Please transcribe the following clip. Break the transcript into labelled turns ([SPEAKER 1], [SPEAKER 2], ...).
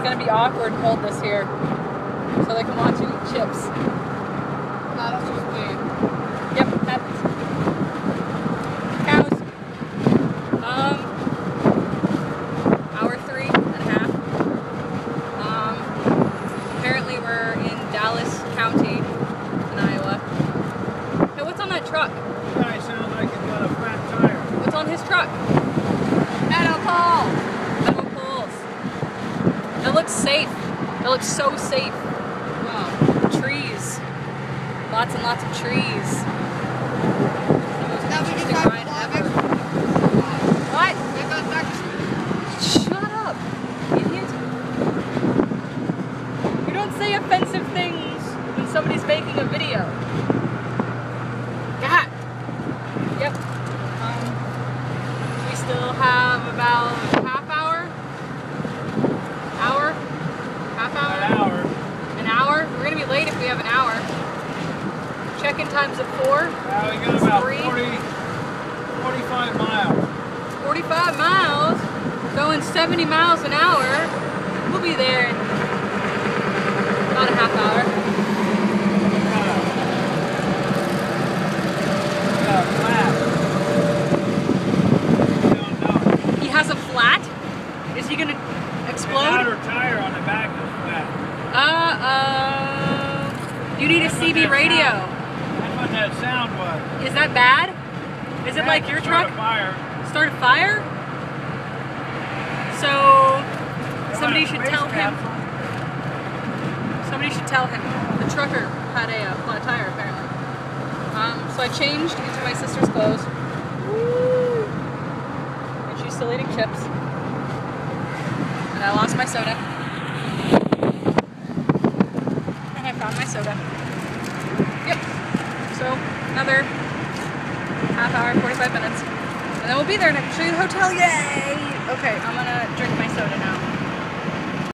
[SPEAKER 1] it's gonna be awkward this here. So they can watch you eat chips.
[SPEAKER 2] That'll just be.
[SPEAKER 1] Yep, that's cows. Um, hour three and a half. Um, apparently we're in Dallas County in Iowa. Hey, what's on that truck?
[SPEAKER 3] You guys sound like you've got a flat tire.
[SPEAKER 1] What's on his truck? Looks safe. It looks so safe. Wow. Trees. Lots and lots of trees. The most
[SPEAKER 2] Now we
[SPEAKER 1] interesting
[SPEAKER 2] just have
[SPEAKER 1] ride ever. What?
[SPEAKER 2] We got extra.
[SPEAKER 1] Shut up, idiot. You don't say offensive things when somebody's making a video. God. Yep. Um, we still have about half hour. Hour? Half
[SPEAKER 3] An
[SPEAKER 1] hour?
[SPEAKER 3] hour.
[SPEAKER 1] An hour? We're gonna be late if we have an hour. Check-in time's at four.
[SPEAKER 3] Uh, we got about
[SPEAKER 1] Three.
[SPEAKER 3] 40, 45 miles.
[SPEAKER 1] 45 miles, going 70 miles an hour. We'll be there in about a half hour.
[SPEAKER 3] Got a flat. You don't know.
[SPEAKER 1] He has a flat. Is he gonna explode?
[SPEAKER 3] outer tire on the back flat.
[SPEAKER 1] Uh oh. You need a CB radio.
[SPEAKER 3] What that sound was.
[SPEAKER 1] Is that bad? Is it like your
[SPEAKER 3] start
[SPEAKER 1] truck?
[SPEAKER 3] a fire.
[SPEAKER 1] Start a fire? So somebody should tell him. Somebody should tell him. The trucker had a uh, flat tire apparently. Um, so I changed into my sister's clothes. And she's still eating chips. And I lost my soda. And I found my soda. Yep. So another half hour, 45 minutes. And then we'll be there and I can show you the hotel. Yay! Okay, I'm gonna drink my soda now.